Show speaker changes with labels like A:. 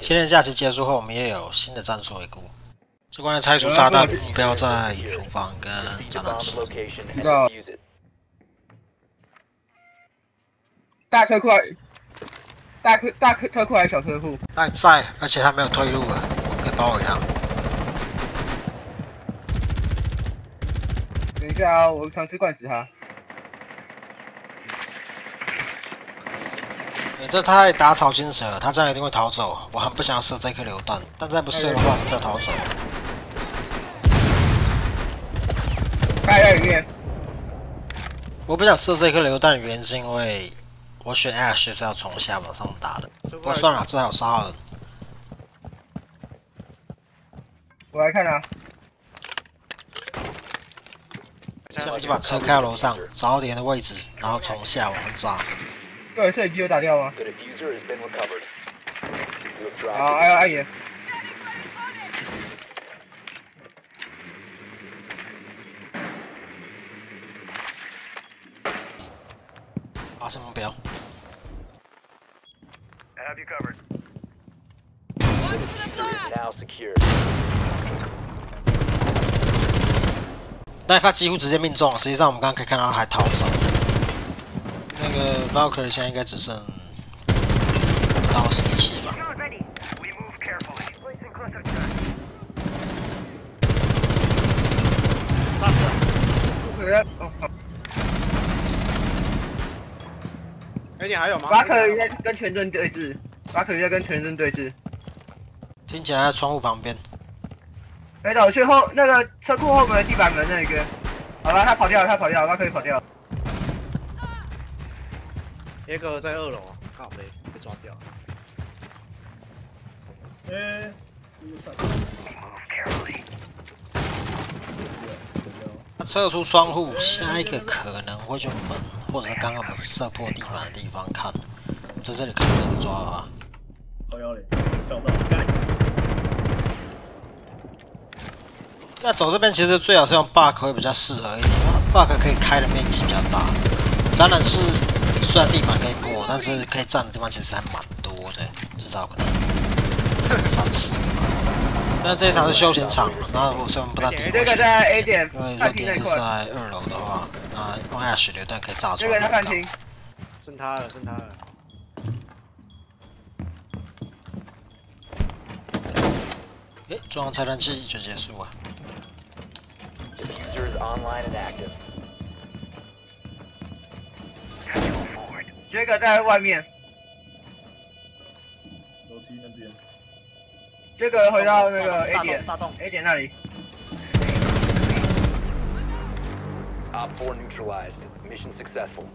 A: 新年假期结束后，我们也有新的战术回顾。这关于拆除炸弹，目标在厨房跟展览室。
B: defuse it.
C: 大车库，大客大客车库还是小车库？
A: 但在，而且他没有退路了，跟包围他。
C: 等一下啊，我尝试灌死他。
A: 你这太打草惊蛇了，他这样一定会逃走。我很不想射这颗榴弹，但再不射的话，我们就要逃走。我不想射这颗榴弹的原因是因为我选 Ash 是要从下往上打的。不过算了，至少有杀人。
C: 我来看啊。
A: 现在就把车开到楼上，找到敌人的位置，然后从下往上炸。
C: 对，这里机有打掉吗？好，阿姨。
A: 发射目标。
B: Now secured。
A: 那他几乎直接命中，实际上我们刚刚可以看到还逃走。那个 Valkyrie 现在应该只剩到十一血吧。
C: 来哦，好
D: 而且还有吗？
C: 巴克在跟全阵对峙，巴克在跟全阵对峙。
A: 听起来在窗户旁边。
C: 哎，那我去后那个车库后门的地板门那一个。好了，他跑掉了，他跑掉了，巴克跑掉了。
D: 耶哥在二楼啊，靠背被抓掉。
E: 哎，这个上
F: Move carefully.
A: 他撤出窗户，下一个可能会就门，或者是刚刚我们射破地板的地方看。在这里可能可以抓啊。
E: 靠腰嘞，跳到干。
A: 那走这边其实最好是用 bug 会比较适合一点，bug 可以开的面积比较大。展览室虽然地板可以破，但是可以站的地方其实还蛮多的，至少可能三四个吧。但这一场是休闲场，那如果说我们不到顶
C: 这个在 A 点
A: 因为如果点是，在二楼的话，那用 Ash 榴弹可以炸出
C: 这个
A: 来。
D: 剩他了，剩他了。
A: 诶，装拆弹器就结束了。
C: 这个在外面，
E: 楼梯那边，
C: 这个回到那个 A 点
D: 大洞。
C: ，A 点那里。
B: Op 4 neutralized. Mission successful.